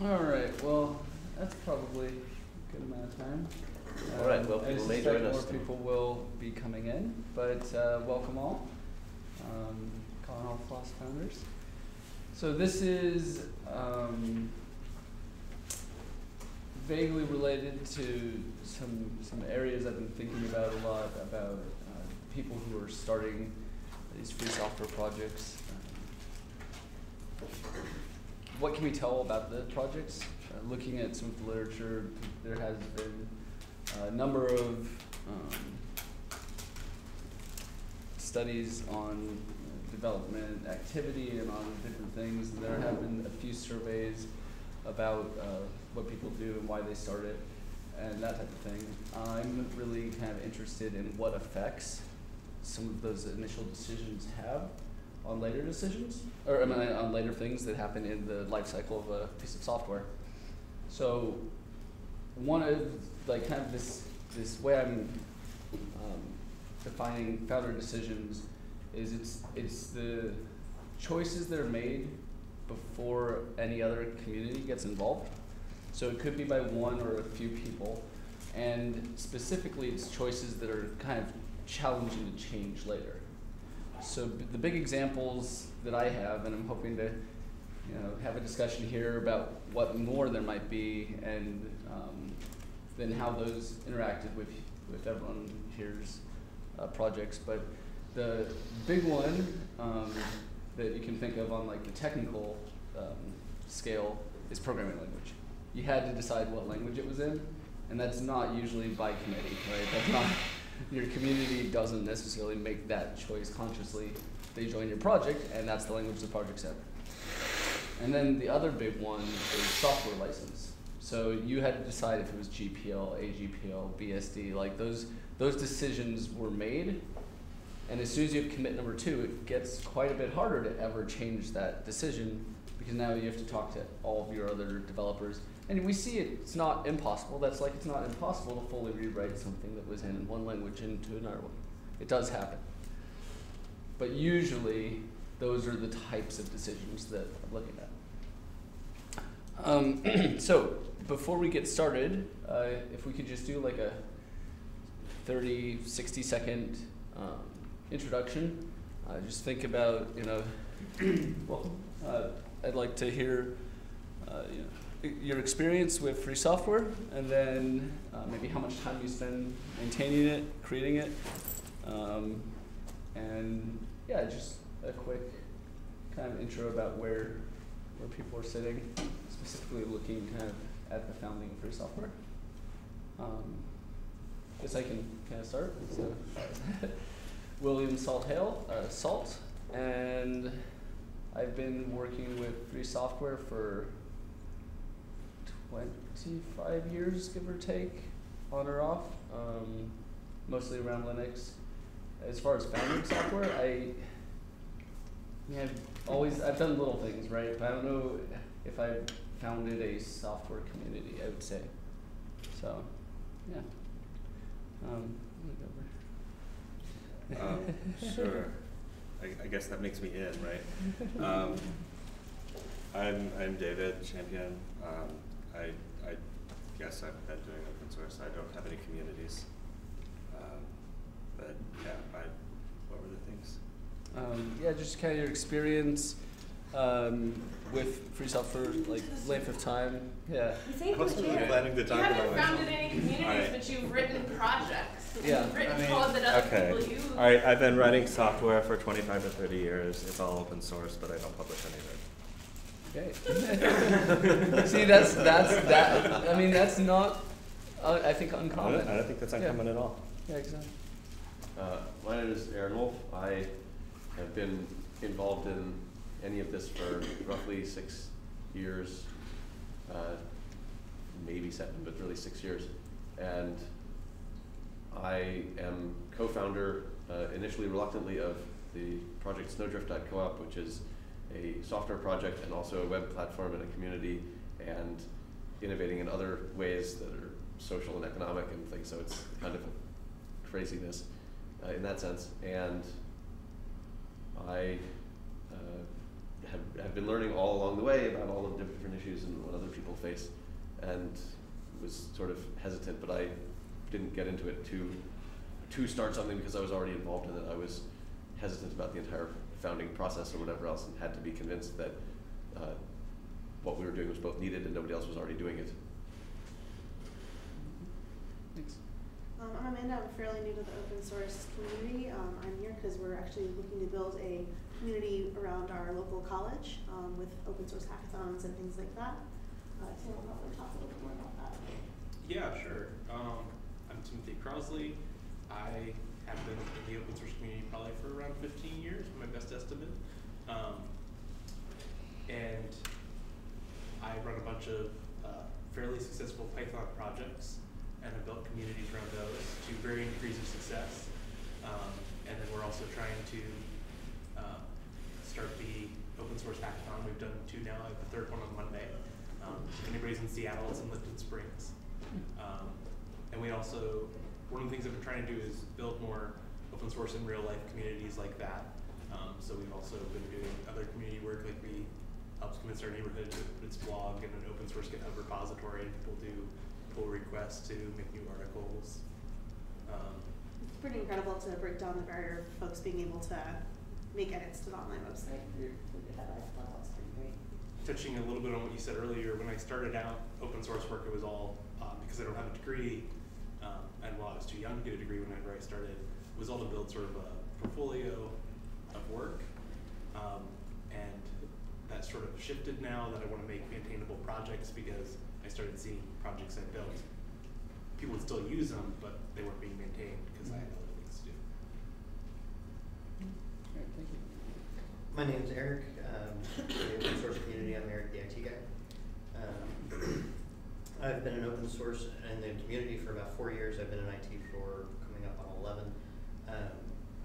All right, well, that's probably a good amount of time. All right, Um, well, people may join us more people will be coming in, but uh, welcome all. Um, Calling all FLOSS founders. So this is um, vaguely related to some some areas I've been thinking about a lot about uh, people who are starting these free software projects. Um, what can we tell about the projects? Uh, looking at some of the literature, there has been a number of um, studies on uh, development activity and on different things. And there have been a few surveys about uh, what people do and why they start it and that type of thing. I'm really kind of interested in what effects some of those initial decisions have on later decisions, or I mean, on later things that happen in the life cycle of a piece of software. So, one of like kind of this this way I'm um, defining founder decisions is it's it's the choices that are made before any other community gets involved. So it could be by one or a few people, and specifically it's choices that are kind of challenging to change later. So the big examples that I have, and I'm hoping to, you know, have a discussion here about what more there might be, and um, then how those interacted with with everyone here's uh, projects. But the big one um, that you can think of on like the technical um, scale is programming language. You had to decide what language it was in, and that's not usually by committee, right? That's not your community doesn't necessarily make that choice consciously. They join your project, and that's the language the project's in. And then the other big one is software license. So you had to decide if it was GPL, AGPL, BSD, like those those decisions were made. And as soon as you have commit number two, it gets quite a bit harder to ever change that decision because now you have to talk to all of your other developers. And we see it, it's not impossible. That's like it's not impossible to fully rewrite something that was in one language into another one. It does happen. But usually, those are the types of decisions that I'm looking at. Um, so, before we get started, uh, if we could just do like a 30, 60 second um, introduction, uh, just think about, you know, well, uh, I'd like to hear uh, you know, your experience with free software, and then uh, maybe how much time you spend maintaining it, creating it, um, and yeah, just a quick kind of intro about where where people are sitting, specifically looking kind of at the founding of free software. Um, guess I can kind of start. So, William Salt Hale, uh, Salt, and I've been working with free software for 25 years, give or take, on or off, um, mostly around Linux. As far as founding software, I I've always I've done little things, right? But I don't know if I've founded a software community. I would say. So, yeah. Um, I'm gonna go over. Um, sure. I, I guess that makes me in, right? Um, I'm, I'm Kaylea Champion. Um, I, I guess I've been doing open source. I don't have any communities. Um, but yeah, I, what were the things? Um, yeah, just kind of your experience um, with free software, like length of time. Yeah. Say I wasn't really it. planning to You talk about haven't myself. founded any communities, Alright. but you've written projects. Yeah. You've written I mean, code that other okay. people use. All right, I've been writing software for 25 to 30 years. It's all open source, but I don't publish any of it. Okay. See, that's that's that. I mean, that's not. Uh, I think I uncommon. don't, I don't think that's Yeah. uncommon at all. Yeah, exactly. Uh, my name is Aaron Wolf. I have been involved in any of this for roughly six years, uh, maybe seven, but really six years. And I am co-founder, uh, initially reluctantly, of the project Snowdrift.coop, which is a software project and also a web platform and a community, and innovating in other ways that are social and economic and things. So it's kind of a craziness uh, in that sense. And I uh, have, have been learning all along the way about all of the different issues and what other people face, and was sort of hesitant, but I didn't get into it to to start something because I was already involved in it. I was hesitant about the entire founding process or whatever else, and had to be convinced that uh, what we were doing was both needed and nobody else was already doing it. Thanks. Um, I'm Amanda. I'm fairly new to the open source community. Um, I'm here because we're actually looking to build a community around our local college um, with open source hackathons and things like that. Uh, Tim will probably talk a little bit more about that. Yeah, sure. Um, I'm Timothy Crosley. I have been in the open source community probably for around 15 years, my best estimate. Um, and I run a bunch of uh, fairly successful Python projects and have built communities around those to varying degrees of success. Um, and then we're also trying to uh, start the open source hackathon. We've done two now, have the third one on Monday. Um, anybody's in Seattle, it's in Lifton Springs. Um, and we also, one of the things that we're trying to do is build more open source in real life communities like that. Um, so we've also been doing other community work, like we helped convince our neighborhood to put its blog in an open source GitHub repository, and people do pull requests to make new articles. Um, It's pretty incredible to break down the barrier of folks being able to make edits to the online website. touching a little bit on what you said earlier, when I started out open source work, it was all um, because I don't have a degree, and while I was too young to get a degree whenever I started, it was all to build sort of a portfolio of work. Um, and that sort of shifted now that I want to make maintainable projects because I started seeing projects I built. People would still use them, but they weren't being maintained because I had other things to do. All right, thank you. My name's Eric. Um, in the open source community, I'm Eric, the IT guy. Um, I've been in open source in the community for about four years. I've been in IT for coming up on 11. Um,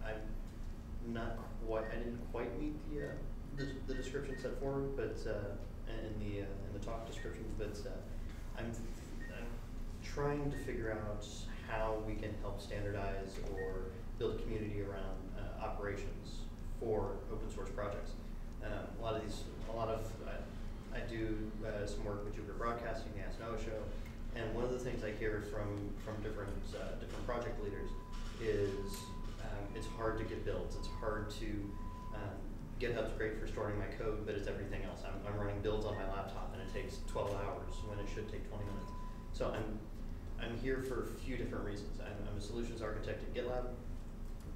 I'm not quite, I didn't quite meet the, uh, the, the description set forward, but, uh, in the, uh, in the talk description, but, uh, I'm, I'm trying to figure out how we can help standardize or build a community around, uh, operations for open source projects. Um, a lot of these, a lot of, I do uh, some work with Jupiter Broadcasting, the Ask Noah show, and one of the things I hear from from different uh, different project leaders is um, it's hard to get builds. It's hard to um, GitHub's great for storing my code, but it's everything else. I'm, I'm running builds on my laptop, and it takes 12 hours when it should take 20 minutes. So I'm I'm here for a few different reasons. I'm, I'm a solutions architect at GitLab.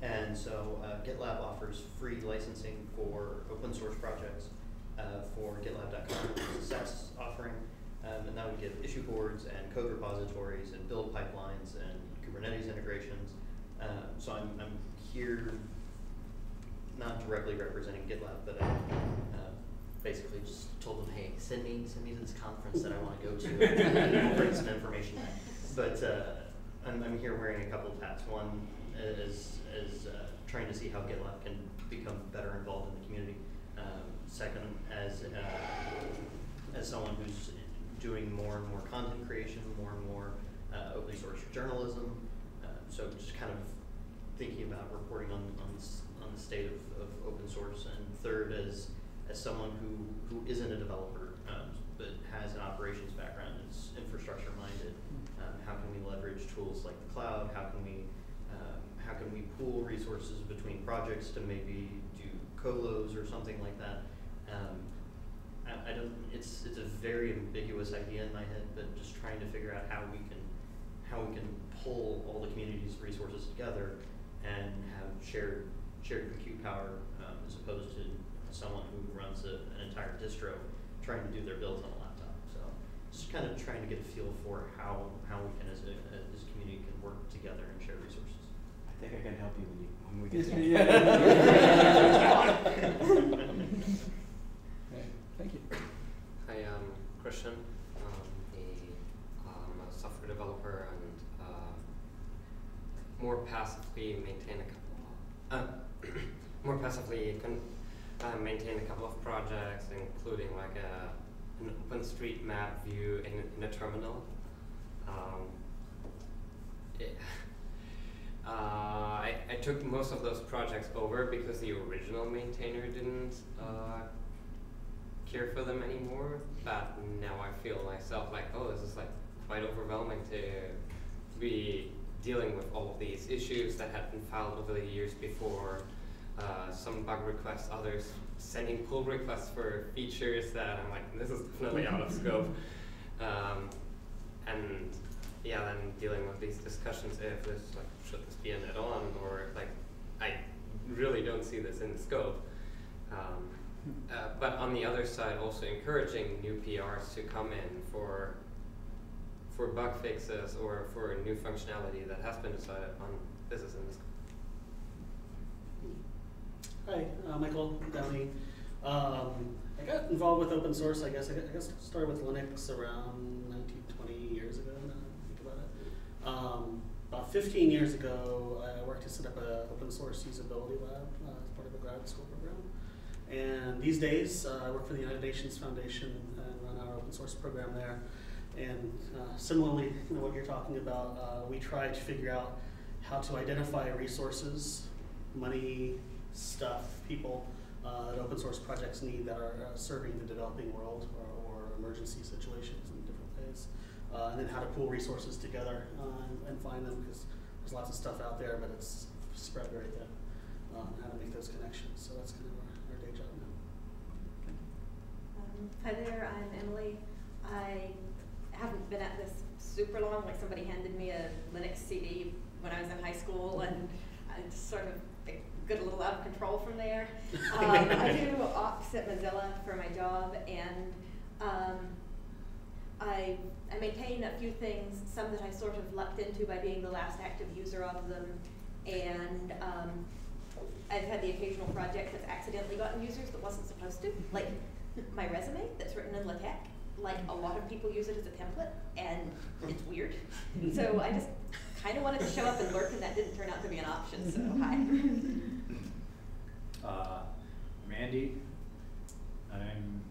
And so uh, GitLab offers free licensing for open source projects uh, for GitLab.com. A SaaS offering, um, and that would give issue boards and code repositories and build pipelines and Kubernetes integrations. Um, so I'm, I'm here not directly representing GitLab, but I uh, basically just told them, hey, send me send me to this conference that I want to go to. and bring some information back. But uh, I'm, I'm here wearing a couple of hats. One is is uh, trying to see how GitLab can become better involved in the community. Second, as uh, as someone who's doing more and more content creation, more and more uh, open source journalism. Uh, so just kind of thinking about reporting on on, on the state of, of open source. And third, as as someone who who isn't a developer um, but has an operations background, is infrastructure minded. Um, how can we leverage tools like the cloud? How can we um, how can we pool resources between projects to maybe do colos or something like that? Um, I, I don't. It's it's a very ambiguous idea in my head, but just trying to figure out how we can how we can pull all the community's resources together and have shared shared compute power um, as opposed to someone who runs a, an entire distro trying to do their builds on a laptop. So just kind of trying to get a feel for how how we can as a as a community can work together and share resources. I think I can help you when you, when we get to Okay, thank you. Hi, I'm Christian. Um, a, I'm a software developer and uh, more passively maintain a couple. Uh, more passively con- uh, maintain a couple of projects, including like a an OpenStreetMap view in, in a terminal. Um, it, uh, I, I took most of those projects over because the original maintainer didn't uh, care for them anymore. But now I feel myself like, oh, this is like quite overwhelming to be dealing with all of these issues that had been filed over the years before. Uh, some bug requests, others sending pull requests for features that I'm like, this is definitely out of scope. Um, and yeah, then dealing with these discussions if this like should this be an add-on or like I really don't see this in the scope. Um, uh, but on the other side, also encouraging new PRs to come in for for bug fixes or for new functionality that has been decided on. This is in the scope. Hi, uh, Michael Downey. Um, I got involved with open source, I guess, I guess started with Linux around 19, 20 years ago, now I think about it. Um, about 15 years ago, I worked to set up an open source usability lab uh, as part of a grad school program. And these days, uh, I work for the United Nations Foundation and run our open source program there. And uh, similarly, you know, what you're talking about, uh, we try to figure out how to identify resources, money, stuff, people uh, that open source projects need that are uh, serving the developing world or, or emergency situations in different ways. Uh, and then how to pool resources together and, and find them because there's lots of stuff out there, but it's spread very thin. Um, how to make those connections. So that's kind of our, our day job now. Um, hi there, I'm Emily. I haven't been at this super long, like somebody handed me a Linux CD when I was in high school and I just sort of got a little out of control from there. Um, I do ops at Mozilla for my job and um, I, I maintain a few things, some that I sort of lucked into by being the last active user of them and um, I've had the occasional project that's accidentally gotten users that wasn't supposed to, like my resume that's written in LaTeX. Like a lot of people use it as a template, and it's weird. so I just kind of wanted to show up and lurk, and that didn't turn out to be an option. So hi. Uh, I'm Andy. I'm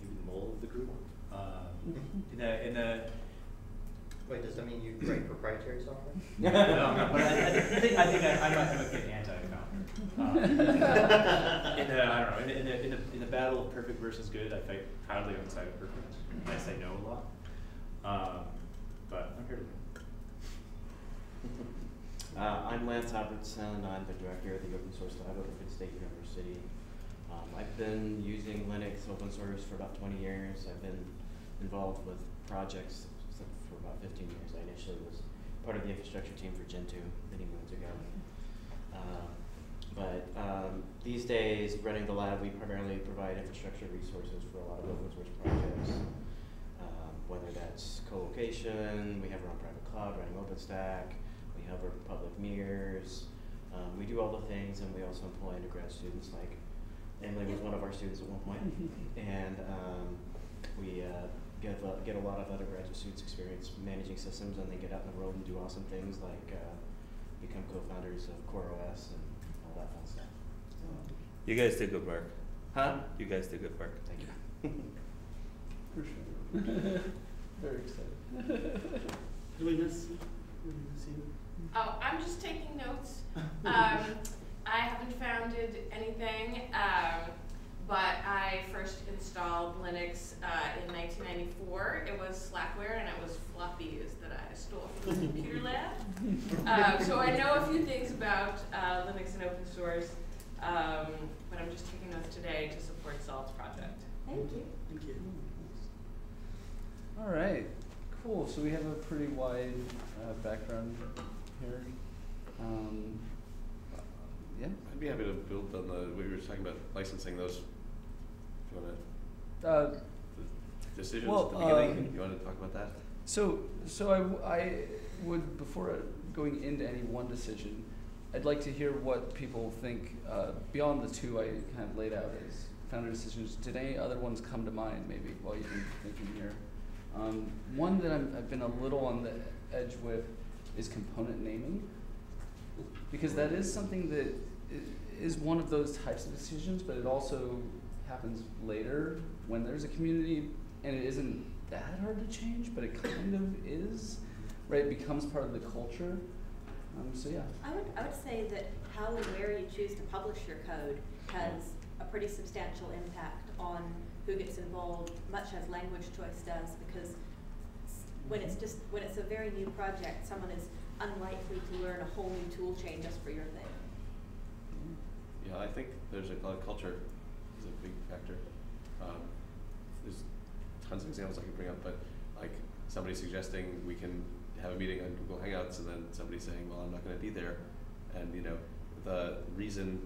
maybe the mole of the group. Um, in a, in the Wait, does that mean you write proprietary software? no, no, but I, I think I think I, I'm, a, I'm a bit anti-founder. Um, in the I don't know in the, in the in the in the battle of perfect versus good, I fight proudly on the side of perfect. I say no a lot, um, but I'm here to win. Uh, I'm Lance Albertson. I'm the director of the Open Source Lab at Oregon State University. Um, I've been using Linux open source for about 20 years. I've been involved with projects for about 15 years. I initially was part of the infrastructure team for Gentoo many moons ago. Um, but um, these days, running the lab, we primarily provide infrastructure resources for a lot of open source projects. Um, whether that's co-location, we have our own private cloud running OpenStack, we have our public mirrors. Um, we do all the things, and we also employ undergrad students. Like Emily was one of our students at one point, and um, we uh, get a, get a lot of undergraduate students experience managing systems, and they get out in the world and do awesome things like uh, become co-founders of CoreOS and all that fun stuff. You guys did good work. huh? You guys did good work. Thank you. For sure. Very excited. Did we miss? Did we miss you? Oh, I'm just taking notes. Um, I haven't founded anything, um, but I first installed Linux uh, in 1994. It was Slackware and it was floppies that I stole from the computer lab. Uh, so I know a few things about uh, Linux and open source, um, but I'm just taking notes today to support Salt's project. Thank you. Thank you. All right, cool. So we have a pretty wide uh, background here. Um, yeah. I'd be happy to build on the, we were talking about licensing those. You wanna, Uh, the decisions Well, at the beginning, um, you wanna talk about that? So, so I, I would, before going into any one decision, I'd like to hear what people think, uh, beyond the two I kind of laid out as founder decisions. Did any other ones come to mind maybe while you've been thinking here? Um, one that I'm, I've been a little on the edge with is component naming. Because that is something that is one of those types of decisions, but it also happens later when there's a community and it isn't that hard to change, but it kind of is, right? It becomes part of the culture. Um, so yeah. I would, I would say that how and where you choose to publish your code has a pretty substantial impact on who gets involved, much as language choice does, because when it's just, when it's a very new project, someone is unlikely to learn a whole new tool chain just for your thing. Yeah, I think there's a culture is big factor. Um, there's tons of examples I could bring up, but like somebody suggesting we can have a meeting on Google Hangouts, and then somebody saying, "Well, I'm not going to be there," and you know, the reason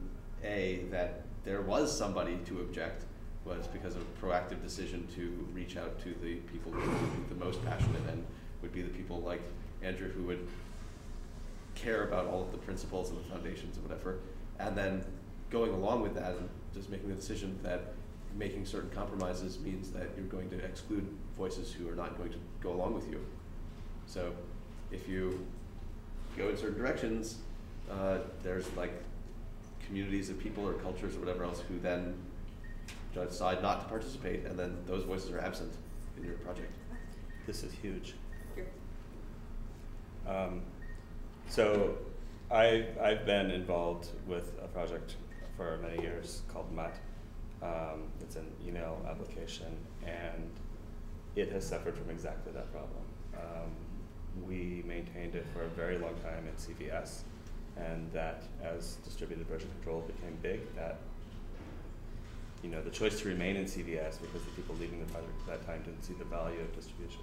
a that there was somebody to object was because of a proactive decision to reach out to the people who would be the most passionate and would be the people like Andrew who would care about all of the principles and the foundations and whatever, and then going along with that and just making the decision that making certain compromises means that you're going to exclude voices who are not going to go along with you. So if you go in certain directions, uh, there's like communities of people or cultures or whatever else who then decide not to participate, and then those voices are absent in your project. This is huge. Um, so I, I've been involved with a project for many years called Mutt. Um, it's an email application and it has suffered from exactly that problem. Um, we maintained it for a very long time in CVS and that as distributed version control became big, that you know, the choice to remain in CVS because the people leaving the project at that time didn't see the value of distribution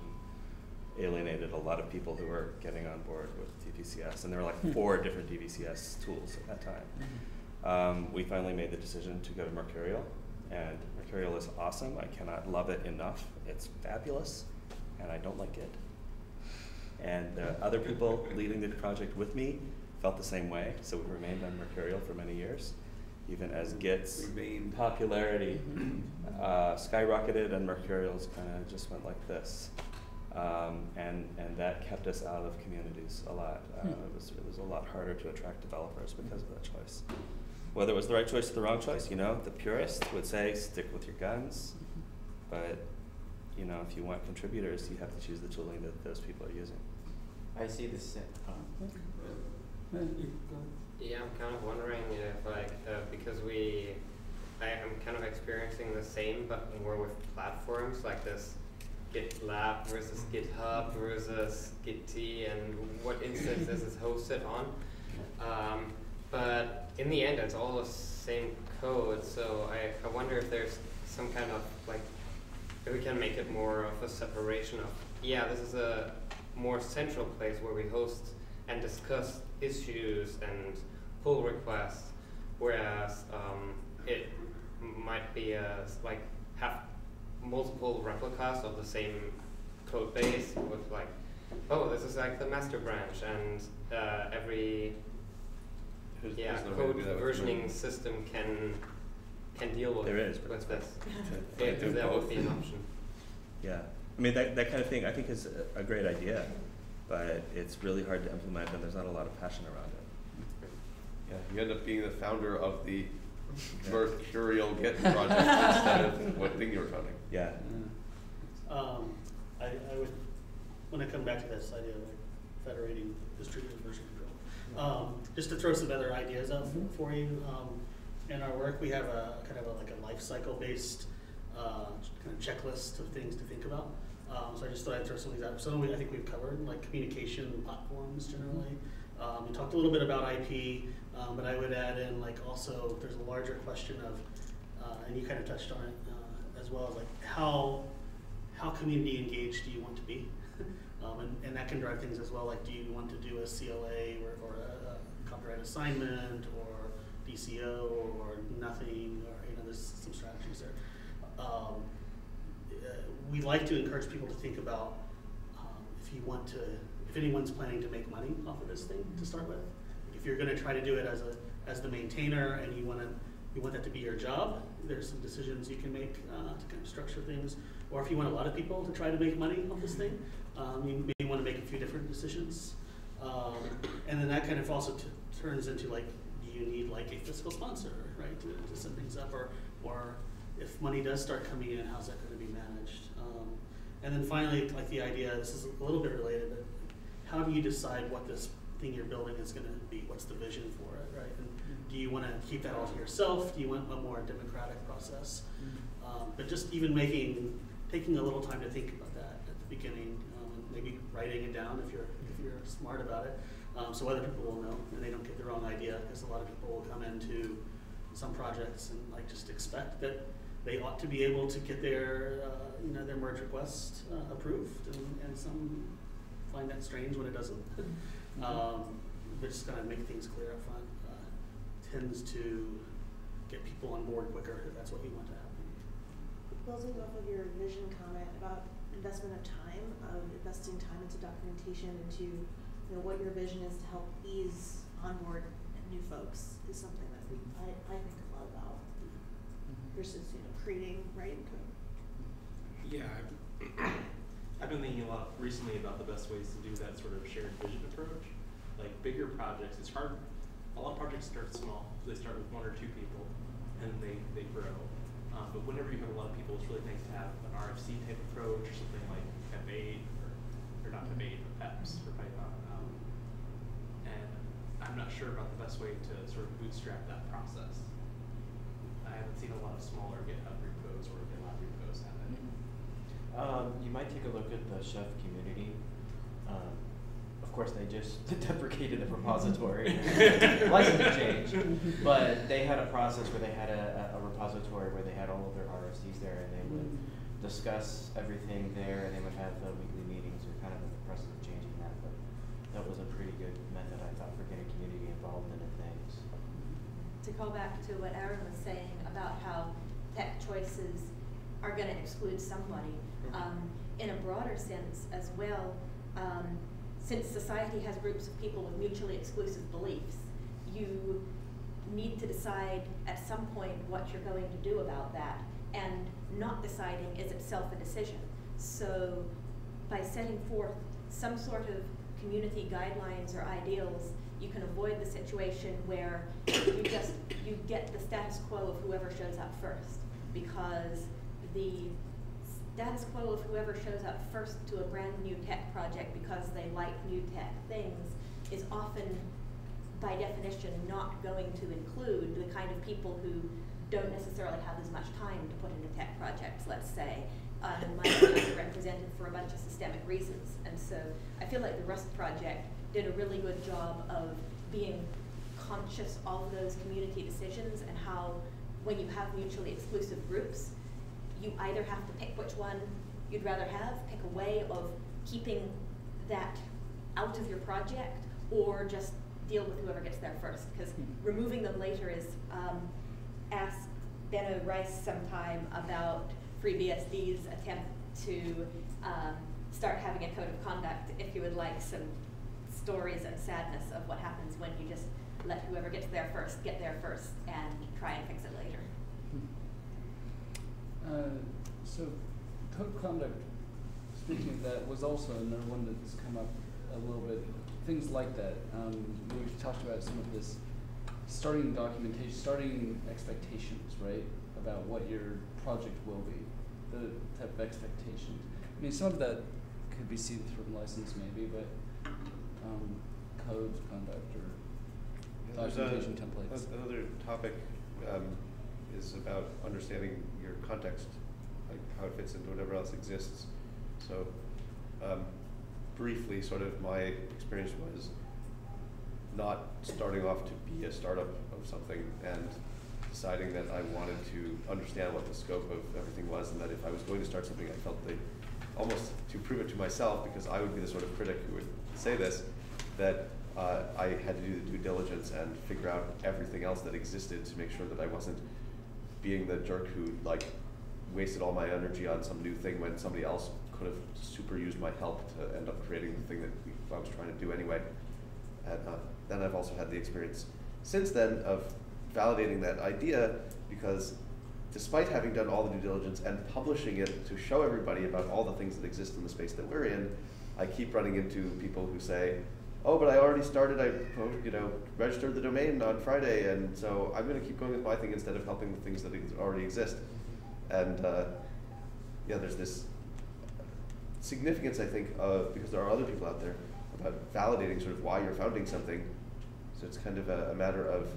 alienated a lot of people who were getting on board with DVCS. And there were like four different DVCS tools at that time. Um, we finally made the decision to go to Mercurial, and Mercurial is awesome. I cannot love it enough. It's fabulous, and I don't like it. And the other people leading the project with me felt the same way, so we remained on Mercurial for many years, even as Git's Remained. popularity uh, skyrocketed and Mercurial's kind of just went like this. Um, and, and that kept us out of communities a lot. Uh, Hmm. it, was, it was a lot harder to attract developers because of that choice. Whether it was the right choice or the wrong choice, you know, the purist would say stick with your guns, but you know, if you want contributors, you have to choose the tooling that those people are using. I see the same, um, Yeah, I'm kind of wondering if like uh, because we, I am kind of experiencing the same, but more with platforms like this GitLab versus GitHub versus Git and what instance this is hosted on. Um, but in the end, it's all the same code. So I, I wonder if there's some kind of like if we can make it more of a separation of yeah, this is a more central place where we host and discuss issues and pull requests, whereas um, it might be a, like have multiple replicas of the same code base with like, oh, this is like the master branch, and uh, every There's- yeah there's no way to code do that versioning Mercurial. system can can deal with There is, but with it's this. to If do that would be an option. Yeah, I mean that, that kind of thing I think is a, a great idea, but it's really hard to implement and there's not a lot of passion around it. Yeah, you end up being the founder of the Mercurial Git project instead of what thing you were founding. Yeah. Um, I, I would, when I come back to this idea of like federating distributed version control, um, just to throw some other ideas out Mhm. for you, um, in our work, we have a kind of a, like a life cycle based, uh, kind of checklist of things to think about. Um, so I just thought I'd throw some of these out. Some of I think we've covered, like communication platforms generally. Um, we talked a little bit about IP, um, but I would add in like also, there's a larger question of, uh, and you kind of touched on it, uh, as well, like how, how community engaged do you want to be? Um, and, and that can drive things as well, like do you want to do a CLA or, or copyright assignment or DCO or nothing, or, you know, there's some strategies there. Um, uh, we like to encourage people to think about um, if you want to, if anyone's planning to make money off of this thing to start with. If you're going to try to do it as a as the maintainer and you want to you want that to be your job, there's some decisions you can make uh, to kind of structure things. Or if you want a lot of people to try to make money off this thing, um, you may want to make a few different decisions. Um, and then that kind of also turns into like, do you need like a fiscal sponsor, right, to, to set things up, or or if money does start coming in, how's that going to be managed? Um, and then finally, like the idea, this is a little bit related, but how do you decide what this thing you're building is gonna be, what's the vision for it, right? And do you wanna keep that all to yourself, do you want a more democratic process? Um, but just even making, taking a little time to think about that at the beginning, um, and maybe writing it down if you're, if you're smart about it, um, so other people will know and they don't get the wrong idea, because a lot of people will come into some projects and like just expect that they ought to be able to get their, uh, you know, their merge request uh, approved, and, and some find that strange when it doesn't. Um, but just kind of make things clear up front, uh, tends to get people on board quicker if that's what you want to happen. Building off of your vision comment about investment of time, of investing time into documentation, into, you know, what your vision is to help ease onboard new folks is something that we, I, I think a lot about versus, you know, creating, writing code. Yeah, I've, I've been thinking a lot recently about the best ways to do that sort of shared vision approach. Like bigger projects, it's hard. A lot of projects start small. They start with one or two people, and they they grow. Um, but whenever you have a lot of people, it's really nice to have an RFC type approach or something like PEP8 or or not PEP8, but PEPS for Python. And I'm not sure about the best way to sort of bootstrap that process. I haven't seen a lot of smaller GitHub repos or GitLab repos have it. Um, you might take a look at the Chef community. Um, of course, they just deprecated the repository, license change, but they had a process where they had a, a repository where they had all of their RFCs there, and they would discuss everything there, and they would have the weekly meetings. We're kind of in the process of changing that, but that was a pretty good method, I thought, for getting community involvement in things. to call back to what Aaron was saying about how tech choices are gonna exclude somebody. Um, in a broader sense as well, um, since society has groups of people with mutually exclusive beliefs, you need to decide at some point what you're going to do about that. And not deciding is itself a decision. So by setting forth some sort of community guidelines or ideals, you can avoid the situation where you just, you get the status quo of whoever shows up first. Because the status quo of whoever shows up first to a brand new tech project because they like new tech things is often, by definition, not going to include the kind of people who don't necessarily have as much time to put into tech projects, let's say. Uh, and might be underrepresented for a bunch of systemic reasons. And so I feel like the Rust project did a really good job of being conscious of those community decisions and how when you have mutually exclusive groups, you either have to pick which one you'd rather have, pick a way of keeping that out of your project, or just deal with whoever gets there first. Because removing them later is, um, ask Benno Rice sometime about FreeBSD's attempt to um, start having a code of conduct if you would like some stories and sadness of what happens when you just let whoever gets there first get there first and try and fix it later. Uh, so, code conduct, speaking of that, was also another one that's come up a little bit. Things like that. Um, we've talked about some of this starting documentation, starting expectations, right, about what your project will be, the type of expectations. I mean, some of that could be seen through license, maybe, but um, codes of conduct or documentation templates. Another topic um, is about understanding your context, like how it fits into whatever else exists. So, um, briefly, sort of my experience was not starting off to be a startup of something and deciding that I wanted to understand what the scope of everything was, and that if I was going to start something, I felt that almost to prove it to myself, because I would be the sort of critic who would say this, that uh, I had to do the due diligence and figure out everything else that existed to make sure that I wasn't being the jerk who like wasted all my energy on some new thing when somebody else could have super used my help to end up creating the thing that I was trying to do anyway. And uh, then I've also had the experience since then of validating that idea because despite having done all the due diligence and publishing it to show everybody about all the things that exist in the space that we're in, I keep running into people who say, "Oh, but I already started. I you know registered the domain on Friday, and so I'm going to keep going with my thing instead of helping the things that already exist." And uh, yeah, there's this significance, I think, uh, because there are other people out there about validating sort of why you're founding something. So it's kind of a, a matter of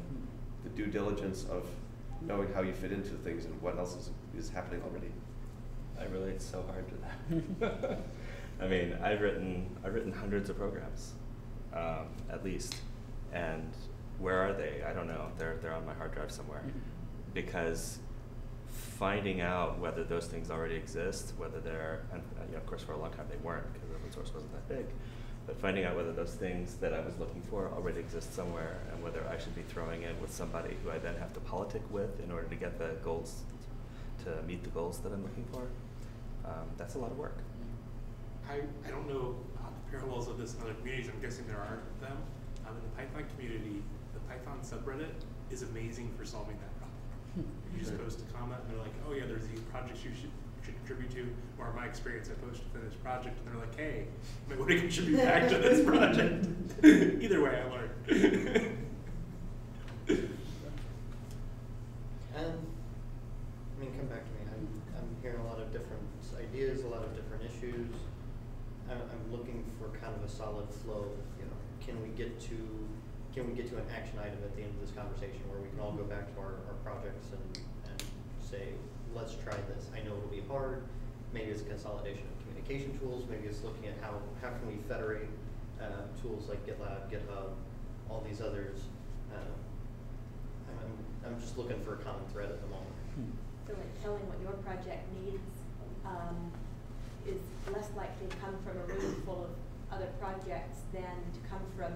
the due diligence of knowing how you fit into things and what else is, is happening already. I relate so hard to that. I mean, I've written I've written hundreds of programs, um, at least, and where are they? I don't know. They're they're on my hard drive somewhere, because finding out whether those things already exist, whether they're and uh, you know, of course for a long time they weren't because open source wasn't that big, but finding out whether those things that I was looking for already exist somewhere and whether I should be throwing in with somebody who I then have to politic with in order to get the goals to meet the goals that I'm looking for. Um, that's a lot of work. I, I don't know the parallels of this in other communities. I'm guessing there are them. Um, in the Python community, the Python subreddit is amazing for solving that problem. You just post a comment and they're like, oh yeah, there's these projects you should, should contribute to. Or in my experience, I post a finished project and they're like, hey, you might want to contribute back to this project. Either way, I learned. Um, I mean, come back to me. I'm, I'm hearing a lot of different ideas, a lot of different issues. I'm, I'm looking for kind of a solid flow. You know, can we get to can we get to an action item at the end of this conversation where we can all go back to our, our projects and, and say, let's try this. I know it'll be hard. Maybe it's consolidation of communication tools. Maybe it's looking at how, how can we federate uh, tools like GitLab, GitHub, all these others. Um, I'm, I'm just looking for a common thread at the moment. So like telling what your project needs, um, is less likely to come from a room full of other projects than to come from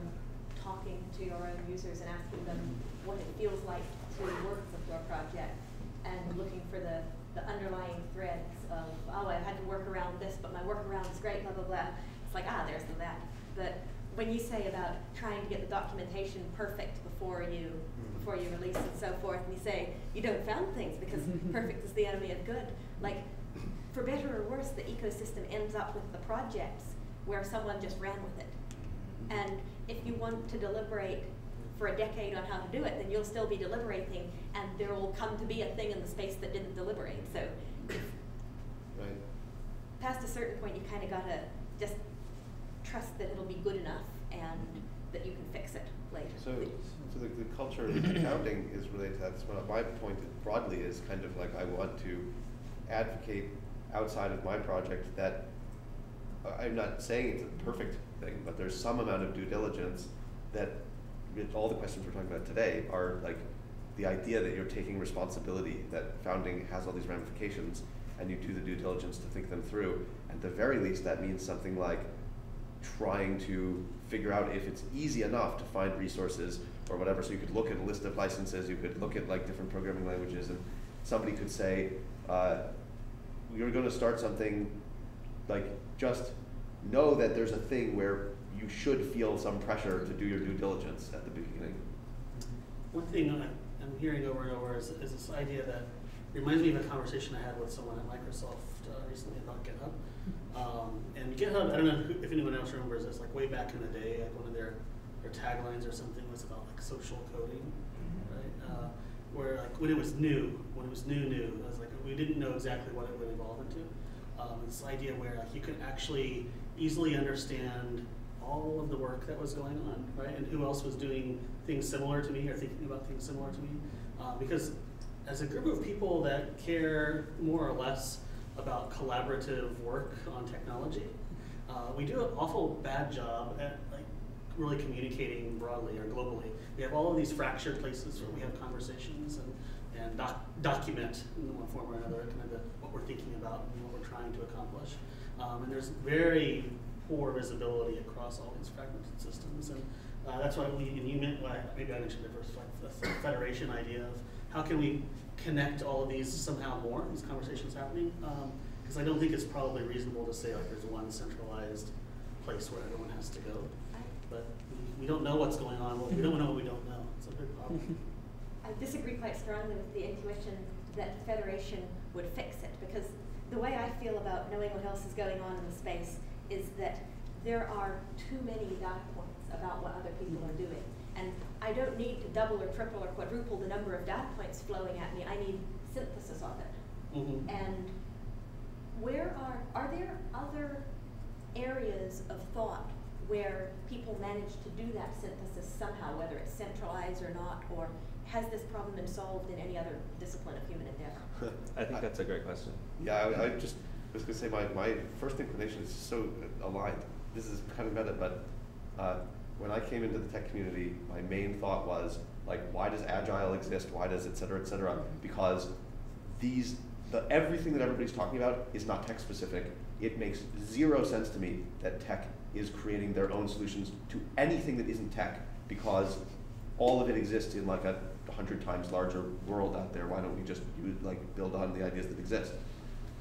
talking to your own users and asking them what it feels like to work with your project and looking for the, the underlying threads of, oh, I've had to work around this, but my workaround is great, blah, blah, blah. It's like, ah, there's the that. But when you say about trying to get the documentation perfect before you before you release and so forth, and you say you don't found things because perfect is the enemy of good. Like, for better or worse, the ecosystem ends up with the projects where someone just ran with it. And if you want to deliberate for a decade on how to do it, then you'll still be deliberating, and there will come to be a thing in the space that didn't deliberate. So, Right. past a certain point, you kind of gotta just trust that it'll be good enough and that you can fix it later. So, so the, the culture of founding is related to that. So my point broadly is kind of like I want to advocate outside of my project that uh, I'm not saying it's a perfect thing, but there's some amount of due diligence that all the questions we're talking about today are like the idea that you're taking responsibility, that founding has all these ramifications, and you do the due diligence to think them through. At the very least, that means something like trying to figure out if it's easy enough to find resources or whatever. So you could look at a list of licenses, you could look at like different programming languages, and somebody could say, uh, you're going to start something, like just know that there's a thing where you should feel some pressure to do your due diligence at the beginning. One thing I- I'm hearing over and over is, is this idea that reminds me of a conversation I had with someone at Microsoft uh, recently about GitHub. Um, and GitHub, I don't know if anyone else remembers this, like way back in the day, like one of their, their taglines or something was about like social coding, right? Uh, where like when it was new, when it was new, new, I was like we didn't know exactly what it would evolve into. Um, this idea where like you could actually easily understand all of the work that was going on, right? And who else was doing things similar to me or thinking about things similar to me? Uh, because as a group of people that care more or less about collaborative work on technology, uh, we do an awful bad job at really communicating broadly or globally. We have all of these fractured places where we have conversations and, and doc- document in one form or another kind of the, what we're thinking about and what we're trying to accomplish. Um, and there's very poor visibility across all these fragmented systems. And uh, that's why we, and you meant, maybe I mentioned it first, like the federation idea of how can we connect all of these somehow more, these conversations happening. Because I don't think it's probably reasonable to say like there's one centralized place where everyone has to go. But we, we don't know what's going on. We don't know what we don't know. It's a big problem. I disagree quite strongly with the intuition that the Federation would fix it because the way I feel about knowing what else is going on in the space is that there are too many data points about what other people are doing. And I don't need to double or triple or quadruple the number of data points flowing at me. I need synthesis of it. Mhm. And where are, are there other areas of thought where people manage to do that synthesis somehow, whether it's centralized or not, or has this problem been solved in any other discipline of human endeavor? I think that's a great question. Yeah, I, I just was gonna say, my, my first inclination is so aligned. This is kind of meta, but, uh, when I came into the tech community, my main thought was, like, why does Agile exist? Why does et cetera, et cetera? Because these, the, everything that everybody's talking about is not tech specific. It makes zero sense to me that tech is creating their own solutions to anything that isn't tech, because all of it exists in like a hundred times larger world out there. Why don't we just use, like, build on the ideas that exist?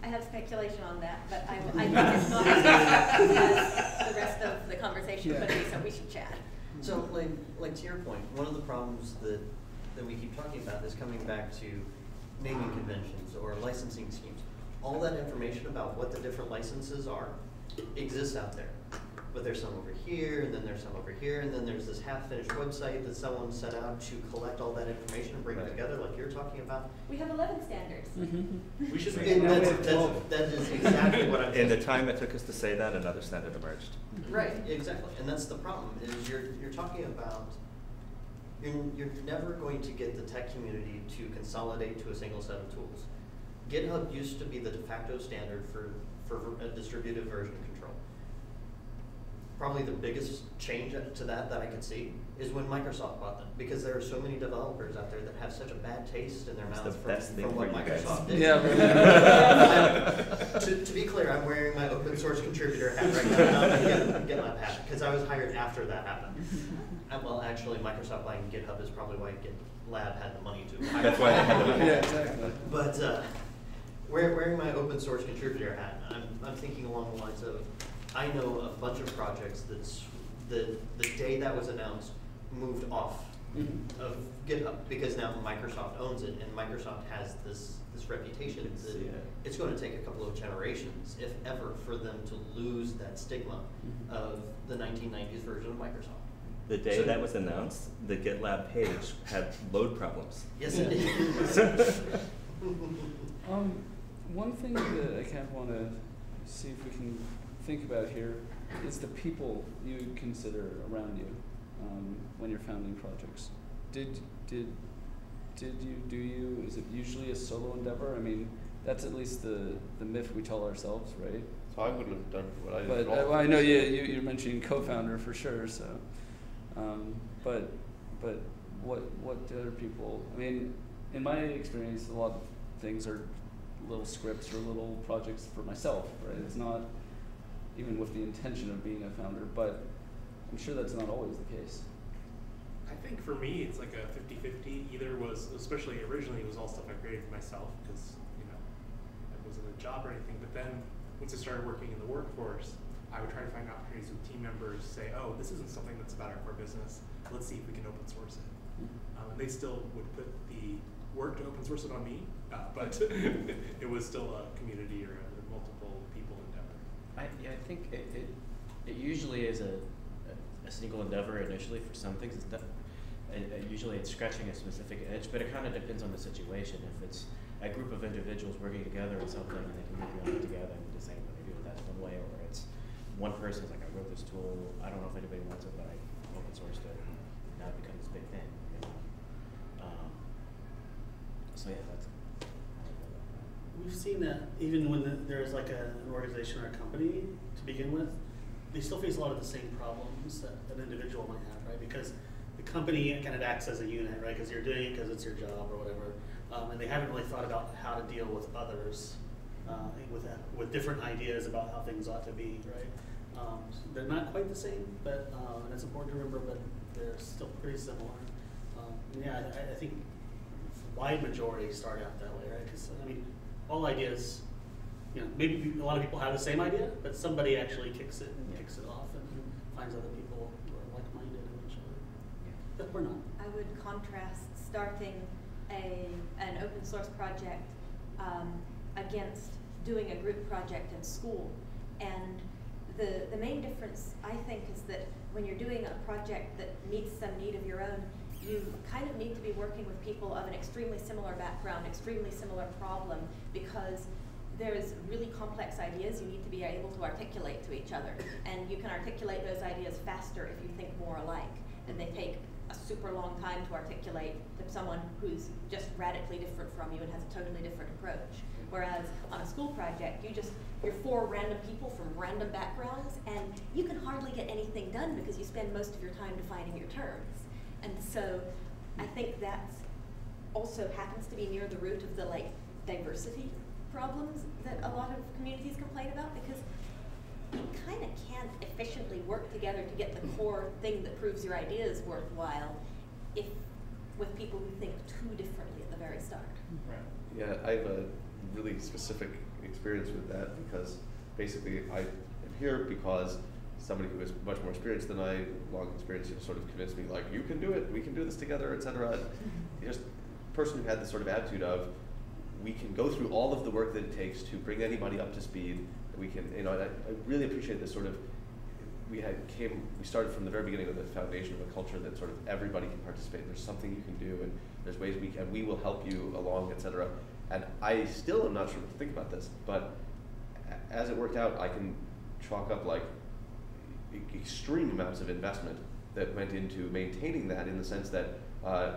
I have speculation on that, but I, I think it's not as good as the rest of the conversation Yeah. could be, so we should chat. So like, like to your point, one of the problems that, that we keep talking about is coming back to naming conventions or licensing schemes. All that information about what the different licenses are exists out there. But there's some over here, and then there's some over here, and then there's this half-finished website that someone set out to collect all that information and bring it together, like you're talking about. We have eleven standards. Mm-hmm. We should make And now we that's, have that's, 12. that is exactly what I'm. In the time it took us to say that, another standard emerged. Right, exactly, and that's the problem, is you're, you're talking about, you're, you're never going to get the tech community to consolidate to a single set of tools. GitHub used to be the de facto standard for, for a distributed version control. Probably the biggest change to that that I could see is when Microsoft bought them, because there are so many developers out there that have such a bad taste in their It's the mouths from, best thing from what for you guys. Microsoft did. Yeah, I'm- To, to be clear, I'm wearing my open source contributor hat right now, not my GitLab hat, because I was hired after that happened. Uh, well, actually, Microsoft buying GitHub is probably why GitLab had the money to hire. That's why they had the money. Yeah, exactly. But, uh, wearing my open source contributor hat, I'm, I'm thinking along the lines of, I know a bunch of projects that's, the, the day that was announced, moved off Mhm. of GitHub, because now Microsoft owns it, and Microsoft has this, this reputation It's, that yeah. it's gonna take a couple of generations, if ever, for them to lose that stigma Mhm. of the nineteen nineties version of Microsoft. The day So- that was announced, the GitLab page had load problems. Yes, it Yeah. is. Um, one thing that I kind of want to see if we can think about here is the people you consider around you um, when you're founding projects. Did did did you do you? Is it usually a solo endeavor? I mean, that's at least the the myth we tell ourselves, right? So I wouldn't have done what I did But uh, well, I know you, you you're mentioning co-founder for sure. So, um, but but what what do other people? I mean, in my experience, a lot of things are little scripts or little projects for myself. Right? It's not even with the intention of being a founder, but I'm sure that's not always the case. I think for me, it's like a 50-50. Either was, especially originally, it was all stuff I created for myself because, you know, it wasn't a job or anything. But then once I started working in the workforce, I would try to find opportunities with team members, say, oh, this isn't something that's about our core business. Let's see if we can open source it. Um, and they still would put the work to open source it on me, uh, but it was still a community or a multiple people endeavor. I, yeah, I think it, it, it usually is a, a, single endeavor initially for some things. It's usually it's scratching a specific edge, but it kind of depends on the situation. If it's a group of individuals working together on something and they can maybe on together and decide what they do, that's one way. Or it's one person's like, I wrote this tool, I don't know if anybody wants it, but I open sourced it, and now it becomes this big thing. You know? um, so yeah, that's. We've seen that even when the- there's like a, an organization or a company to begin with, they still face a lot of the same problems that an individual might have, right? Because the company kind of acts as a unit, right? Because you're doing it because it's your job or whatever, um, and they haven't really thought about how to deal with others, uh, with with different ideas about how things ought to be, right? Um, so they're not quite the same, but um, and it's important to remember, but they're still pretty similar. Um, yeah, I, I think wide majority start out that way, right? Because I mean, all ideas, you know, maybe a lot of people have the same idea, but somebody actually kicks it and Yeah. kicks it off and finds other people who are like-minded eventually. But we're not. I would contrast starting a, an open source project um, against doing a group project in school. And the, the main difference, I think, is that when you're doing a project that meets some need of your own, you kind of need to be working with people of an extremely similar background, extremely similar problem, because there's really complex ideas you need to be able to articulate to each other. And you can articulate those ideas faster if you think more alike. And they take a super long time to articulate to someone who's just radically different from you and has a totally different approach. Whereas on a school project, you just, you're four random people from random backgrounds, and you can hardly get anything done because you spend most of your time defining your terms. And so I think that also happens to be near the root of the like diversity problems that a lot of communities complain about because you kind of can't efficiently work together to get the mm-hmm. core thing that proves your idea is worthwhile if with people who think too differently at the very start. Right. Yeah, I have a really specific experience with that because basically I am here because somebody who is much more experienced than I, long experience, you know, sort of convinced me like, you can do it, we can do this together, et cetera. Mm-hmm. Just a person who had this sort of attitude of, we can go through all of the work that it takes to bring anybody up to speed. We can, you know, and I, I really appreciate this sort of, we had came, we started from the very beginning with the foundation of a culture that sort of everybody can participate. There's something you can do, and there's ways we can, we will help you along, et cetera. And I still am not sure what to think about this, but as it worked out, I can chalk up like extreme amounts of investment that went into maintaining that in the sense that uh,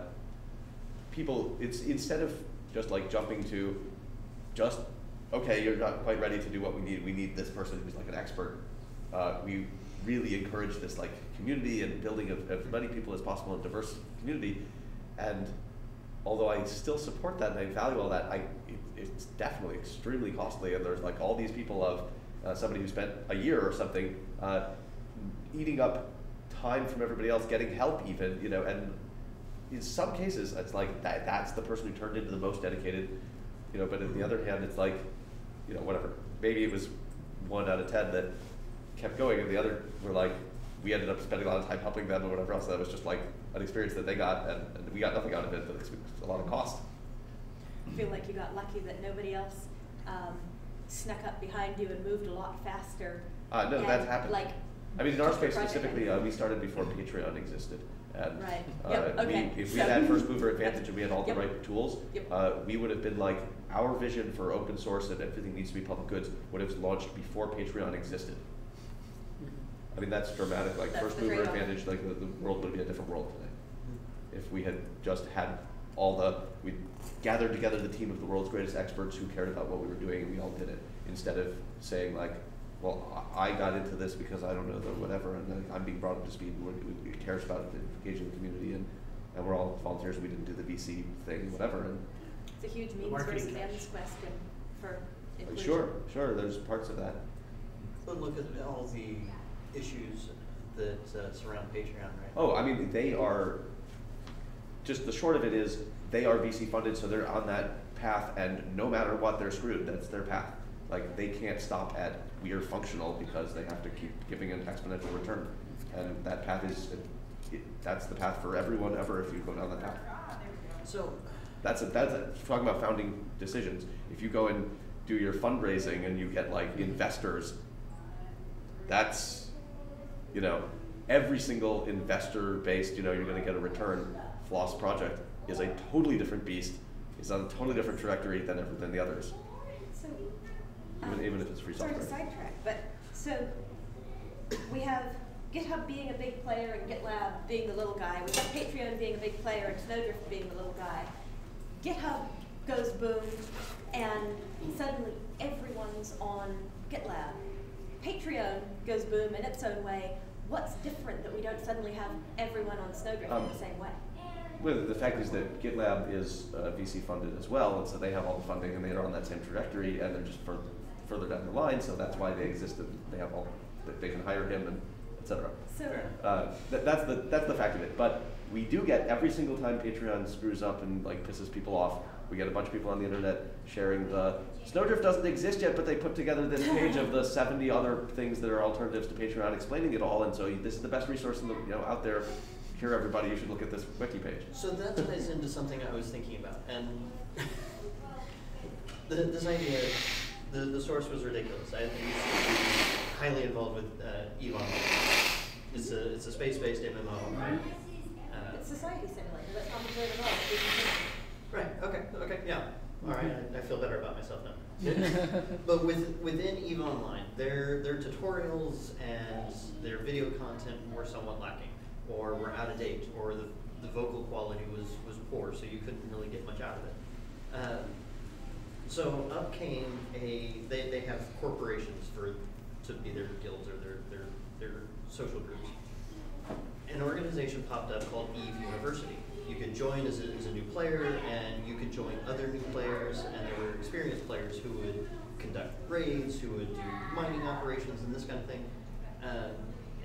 people, it's instead of just like jumping to just, okay, you're not quite ready to do what we need, we need this person who's like an expert. Uh, we really encourage this like community and building of, as many people as possible in diverse community. And although I still support that and I value all that, I, it, it's definitely extremely costly. And there's like all these people of uh, somebody who spent a year or something uh, eating up time from everybody else, getting help even, you know, and in some cases it's like that, that's the person who turned into the most dedicated, you know, but on the other hand, it's like, you know, whatever. Maybe it was one out of ten that kept going, and the other were like, we ended up spending a lot of time helping them or whatever else. That was just like an experience that they got, and, and we got nothing out of it, but it's a lot of cost. I feel like you got lucky that nobody else um, snuck up behind you and moved a lot faster. Uh, no, and, that's happened. Like, I mean, in our space specifically, uh, we started before Patreon existed. And, Right. uh, Yep, we- if we So- had first mover advantage and we had all the Yep. right tools, Yep. uh, we would have been like, our vision for open source and everything needs to be public goods would have launched before Patreon existed. I mean, that's dramatic, like That's first mover trade-off. advantage, like the, the world would be a different world today. If we had just had all the, we gathered together the team of the world's greatest experts who cared about what we were doing and we all did it, instead of saying like, well, I I got into this because I don't know the whatever, and then I'm being brought up to speed, and we're- we, we cares about engaging the community, and, and we're all volunteers, we didn't do the VC thing, whatever, and, It's a huge means marketing versus cash. ends question for like, inclusion. sure, sure, there's parts of that. But look at all the issues that uh, surround Patreon, right? Oh, I mean, they are, just the short of it is, they are VC funded, so they're on that path, and no matter what, they're screwed, that's their path. Like, they can't stop at, we are functional, because they have to keep giving an exponential return. And that path is, it, that's the path for everyone ever if you go down that path. So, That's a, that's a, talking about founding decisions. If you go and do your fundraising and you get like investors, that's, you know, every single investor based, you know, you're gonna get a return. Floss project is a totally different beast. It's on a totally different trajectory than than the others, So, even, um, even if it's free sorry software. to sidetrack, but so we have GitHub being a big player and GitLab being the little guy. We have Patreon being a big player and Snowdrift being the little guy. GitHub goes boom, and suddenly everyone's on GitLab. Patreon goes boom in its own way. What's different that we don't suddenly have everyone on Snowdrift Um, in the same way? Well, the fact is that GitLab is uh, VC funded as well, and so they have all the funding and they are on that same trajectory and they're just further, further down the line, so that's why they exist and they have all, that they can hire him and et cetera. So, Uh, that, that's the that's the fact of it. But we do get every single time Patreon screws up and like pisses people off. We get a bunch of people on the internet sharing the Snowdrift doesn't exist yet, but they put together this page of the 70 other things that are alternatives to Patreon, explaining it all. And so this is the best resource in the you know out there. Here, everybody, you should look at this wiki page. so that ties into something I was thinking about, and this idea, the, the source was ridiculous. I think you should be highly involved with uh, Elon. It's a it's a space-based MMO, right? Uh, it's society simulator. Let's not enjoy it at all. We Right, okay, okay, yeah. All right, I, I feel better about myself now. But with, within EVE Online, their, their tutorials and their video content were somewhat lacking, or were out of date, or the, the vocal quality was, was poor, so you couldn't really get much out of it. Um, so up came a, they, they have corporations for, to be their guilds or their, their, their social groups. An organization popped up called Eve University. You could join as a, as a new player, and you could join other new players, and there were experienced players who would conduct raids, who would do mining operations and this kind of thing, um,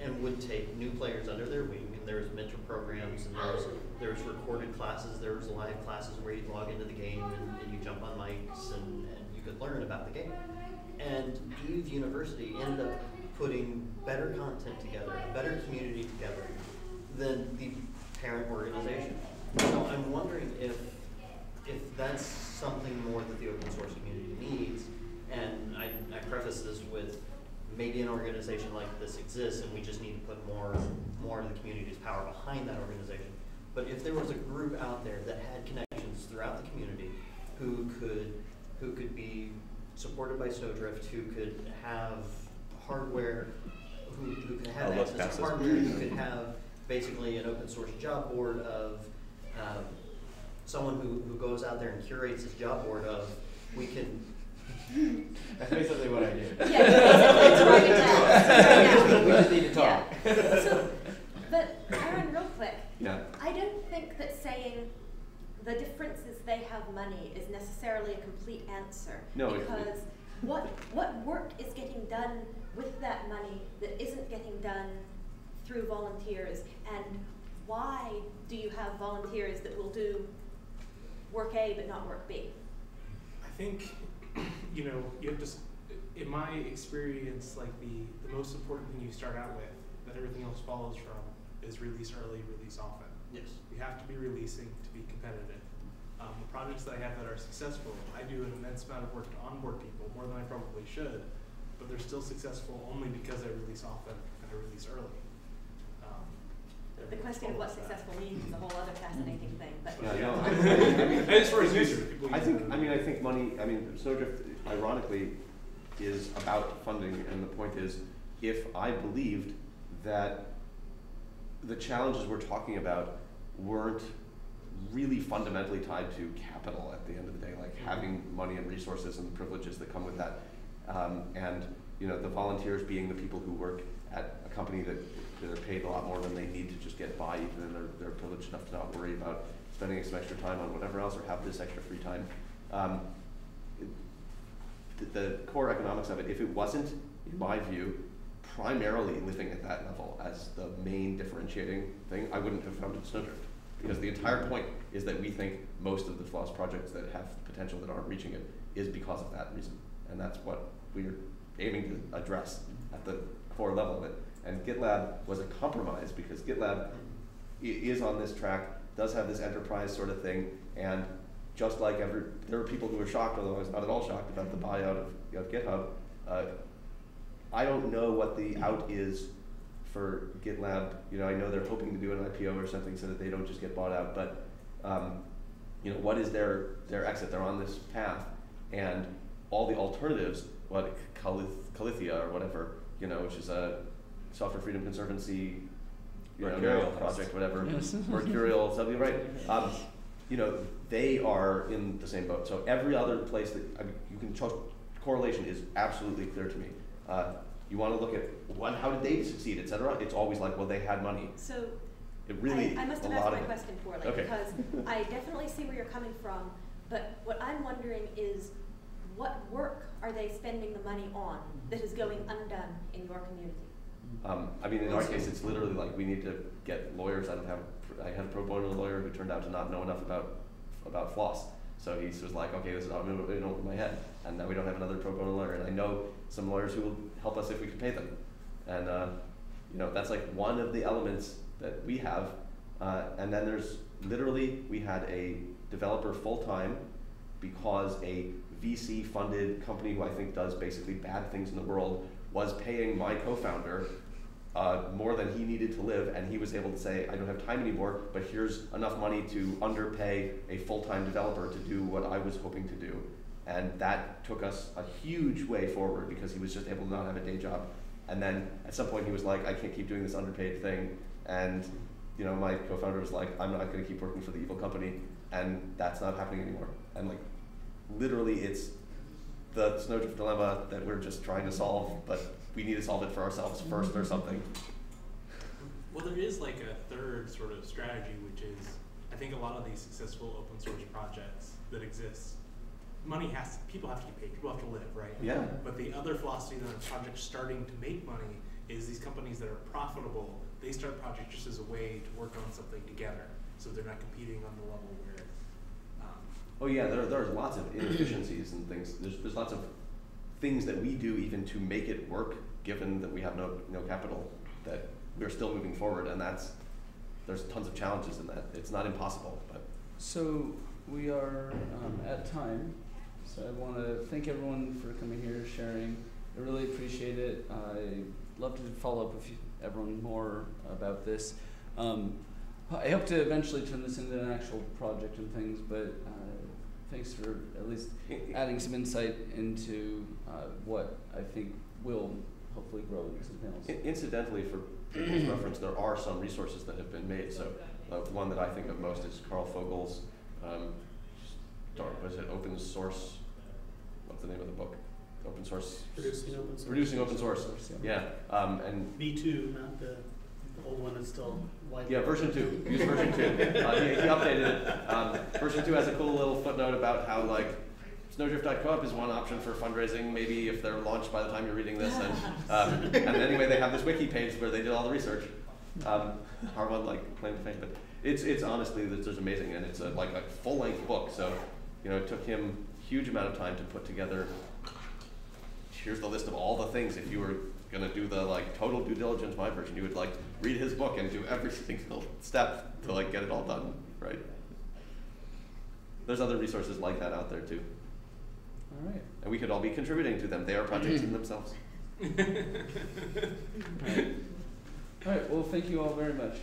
and would take new players under their wing. And there was mentor programs, and there was recorded classes, there was live classes where you'd log into the game and, and you jump on mics and, and you could learn about the game. And Eve University ended up putting better content together, a better community together than the parent organization. So I'm wondering if if that's something more that the open source community needs, and I, I preface this with maybe an organization like this exists and we just need to put more more of the community's power behind that organization. But if there was a group out there that had connections throughout the community who could who could be supported by Snowdrift, who could have hardware, who, who could have Oh, let's access to hardware, who could have basically an open source job board of um, someone who, who goes out there and curates his job board of we can That's basically what I do. Yeah, basically, it's right now. We just need to talk. Yeah. So, but Aaron, real quick, Yeah. I don't think that saying the difference is they have money is necessarily a complete answer. No, it- Because what, what work is getting done with that money that isn't getting done through volunteers? And why do you have volunteers that will do work A but not work B? I think, you know, you have to, s- in my experience, like the, the most important thing you start out with, that everything else follows from, is release early, release often. yes. You have to be releasing to be competitive. Um, the projects that I have that are successful, I do an immense amount of work to onboard people, more than I probably should, but they're still successful only because I release often and I release early. Um, The question of what successful means is a whole other fascinating thing, but. Yeah, no, I- And as far as users, people I think. I mean, I think money, I mean, Snowdrift ironically is about funding, and the point is, if I believed that the challenges we're talking about weren't really fundamentally tied to capital at the end of the day, like having money and resources and the privileges that come with that. Um, and, you know, the volunteers being the people who work at a company that, they're paid a lot more than they need to just get by, even then they're, they're privileged enough to not worry about spending some extra time on whatever else or have this extra free time. Um, it- the, the core economics of it, if it wasn't, in my view, primarily living at that level as the main differentiating thing, I wouldn't have founded Snowdrift. Because the entire point is that we think most of the FLOSS projects that have potential that aren't reaching it is because of that reason. And that's what we're aiming to address at the core level of it. And GitLab was a compromise because GitLab is on this track, does have this enterprise sort of thing, and just like every, there are people who are shocked, although I was not at all shocked about the buyout of, of GitHub. Uh, I don't know what the out is for GitLab. You know, I know they're hoping to do an IPO or something so that they don't just get bought out. But um, you know, what is their their exit? They're on this path, and all the alternatives, what Calith, Kallithea or whatever, you know, which is a software freedom conservancy, you know, Mercurial. project, whatever, Yes. Mercurial, something right. Um, you know, they are in the same boat. So every other place that I mean, you can trust correlation is absolutely clear to me. Uh, you want to look at what, how did they succeed, et cetera. It's always like, well, they had money. So It really, I, I must a have lot asked of my it. question poorly Okay. because I definitely see where you're coming from, but what I'm wondering is what work are they spending the money on that is going undone in your community? Um, I mean, in our case, it's literally like we need to get lawyers. I don't have. I had a pro bono lawyer who turned out to not know enough about about floss. So he was like, okay, this is I'm in over my head, and now we don't have another pro bono lawyer. And I know some lawyers who will help us if we can pay them. And uh, you know, that's like one of the elements that we have. Uh, and then there's literally we had a developer full time because a VC funded company who I think does basically bad things in the world was paying my co-founder uh, more than he needed to live, and he was able to say, I don't have time anymore, but here's enough money to underpay a full-time developer to do what I was hoping to do. And that took us a huge way forward because he was just able to not have a day job. And then at some point he was like, I can't keep doing this underpaid thing. And you know, my co-founder was like, I'm not going to keep working for the evil company, and that's not happening anymore. And like, literally, it's the Snowdrift dilemma that we're just trying to solve, but we need to solve it for ourselves first or something. Well, there is like a third sort of strategy, which is I think a lot of these successful open source projects that exist, money has to, people have to get paid, people have to live, right? Yeah. But the other philosophy that a project's starting to make money is these companies that are profitable, they start projects just as a way to work on something together, so they're not competing on the level where. Um, Oh yeah, there there's lots of inefficiencies and things. There's there's lots of things that we do even to make it work, given that we have no no capital. That we're still moving forward, and that's there's tons of challenges in that. It's not impossible, but So we are um, at time. So I want to thank everyone for coming here, sharing. I really appreciate it. I love to follow up with you, everyone more about this. Um, I hope to eventually turn this into an actual project and things, but uh, thanks for at least adding some insight into uh, what I think will hopefully grow into something else. In- Incidentally, for people's reference, there are some resources that have been made. So uh, one that I think of most is Karl Fogel's, um, darn, what is it, open source, what's the name of the book? Open source. Producing open source. Producing open source, yeah. Um, and V two, not the, the old one is still widely. Yeah, version two. Use version two. Uh, he, he updated it. Um, version two has a cool little footnote about how like Snowdrift.coop is one option for fundraising. Maybe if they're launched by the time you're reading this, and um, and anyway, they have this wiki page where they did all the research. Um, one like claim to fame, but it's it's honestly it's just amazing, and it's a, like a full length book. So you know, it took him huge amount of time to put together. Here's the list of all the things if you were gonna do the like total due diligence my version, you would like read his book and do every single step to like get it all done, right? There's other resources like that out there too. Right, And we could all be contributing to them. They are projects in mm-hmm. themselves. all, right. all right. Well, thank you all very much.